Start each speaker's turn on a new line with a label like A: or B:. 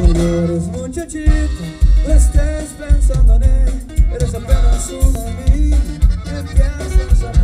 A: Dolores muchachito, no estés pensando en él, eres apenas un amigo piensas